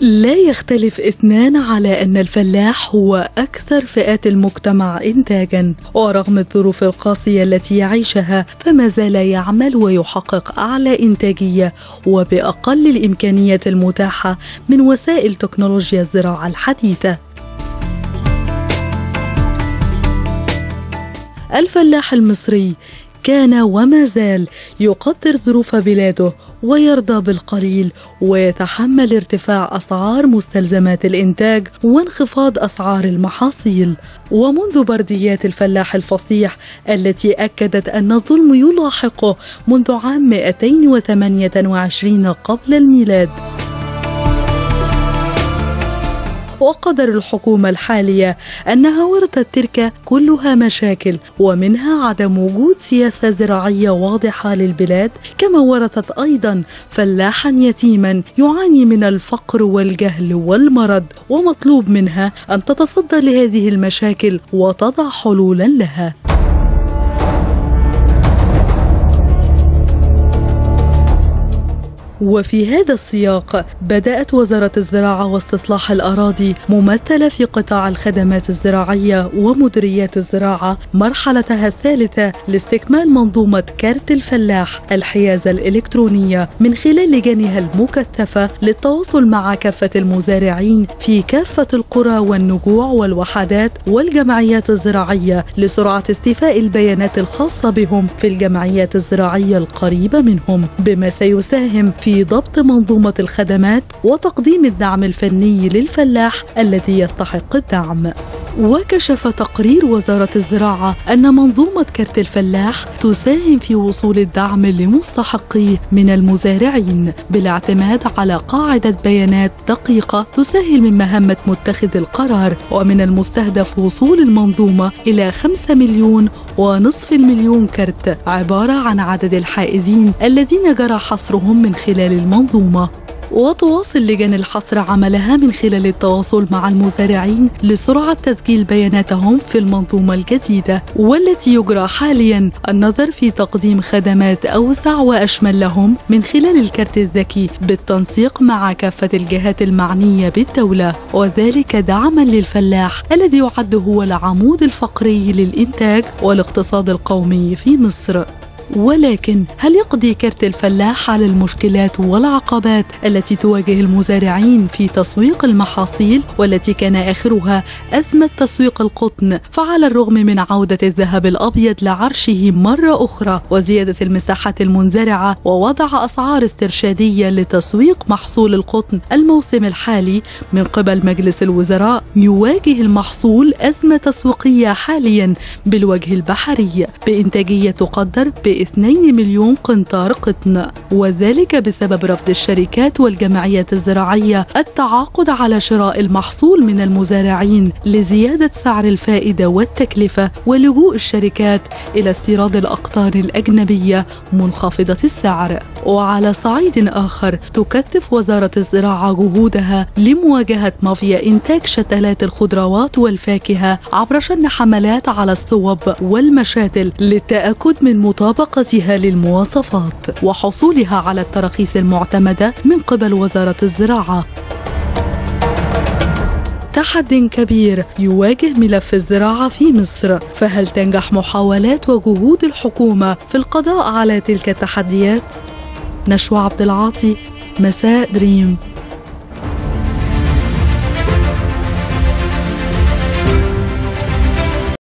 لا يختلف إثنان على أن الفلاح هو أكثر فئات المجتمع إنتاجا ورغم الظروف القاسية التي يعيشها فما زال يعمل ويحقق أعلى إنتاجية وبأقل الإمكانيات المتاحة من وسائل تكنولوجيا الزراعة الحديثة. الفلاح المصري كان وما زال يقدر ظروف بلاده ويرضى بالقليل ويتحمل ارتفاع أسعار مستلزمات الإنتاج وانخفاض أسعار المحاصيل. ومنذ برديات الفلاح الفصيح التي أكدت أن الظلم يلاحقه منذ عام 228 قبل الميلاد. وقدر الحكومة الحالية أنها ورثت تلك كلها مشاكل ومنها عدم وجود سياسة زراعية واضحة للبلاد كما ورثت أيضا فلاحا يتيما يعاني من الفقر والجهل والمرض ومطلوب منها أن تتصدى لهذه المشاكل وتضع حلولا لها. وفي هذا السياق بدأت وزارة الزراعة واستصلاح الأراضي ممثلة في قطاع الخدمات الزراعية ومديريات الزراعة مرحلتها الثالثة لاستكمال منظومة كارت الفلاح الحيازة الإلكترونية من خلال لجانها المكثفة للتواصل مع كافة المزارعين في كافة القرى والنجوع والوحدات والجمعيات الزراعية لسرعة استيفاء البيانات الخاصة بهم في الجمعيات الزراعية القريبة منهم بما سيساهم في ضبط منظومة الخدمات وتقديم الدعم الفني للفلاح الذي يستحق الدعم. وكشف تقرير وزارة الزراعة أن منظومة كرت الفلاح تساهم في وصول الدعم لمستحقيه من المزارعين بالاعتماد على قاعدة بيانات دقيقة تسهل من مهمة متخذ القرار ومن المستهدف وصول المنظومة إلى 5 مليون ونصف المليون كرت عبارة عن عدد الحائزين الذين جرى حصرهم من خلال المنظومة وتواصل لجان الحصر عملها من خلال التواصل مع المزارعين لسرعة تسجيل بياناتهم في المنظومة الجديدة والتي يجرى حاليا النظر في تقديم خدمات أوسع وأشمل لهم من خلال الكرت الذكي بالتنسيق مع كافة الجهات المعنية بالدولة وذلك دعما للفلاح الذي يعد هو العمود الفقري للإنتاج والاقتصاد القومي في مصر. ولكن هل يقضي كرت الفلاح على المشكلات والعقبات التي تواجه المزارعين في تسويق المحاصيل والتي كان آخرها أزمة تسويق القطن؟ فعلى الرغم من عودة الذهب الأبيض لعرشه مرة أخرى وزيادة المساحات المنزرعة ووضع أسعار استرشادية لتسويق محصول القطن الموسم الحالي من قبل مجلس الوزراء يواجه المحصول أزمة تسويقية حاليا بالوجه البحري بإنتاجية تقدر ب 2 مليون قنطار قطن. وذلك بسبب رفض الشركات والجمعيات الزراعية التعاقد على شراء المحصول من المزارعين لزيادة سعر الفائدة والتكلفة ولجوء الشركات إلى استيراد الأقطار الأجنبية منخفضة السعر. وعلى صعيد آخر تكثف وزارة الزراعة جهودها لمواجهة مافيا إنتاج شتلات الخضروات والفاكهة عبر شن حملات على الصوب والمشاتل للتأكد من مطابقتها للمواصفات. وحصولها على التراخيص المعتمدة من قبل وزارة الزراعة تحد كبير يواجه ملف الزراعة في مصر فهل تنجح محاولات وجهود الحكومة في القضاء على تلك التحديات؟ نشوى عبد العاطي مساء دريم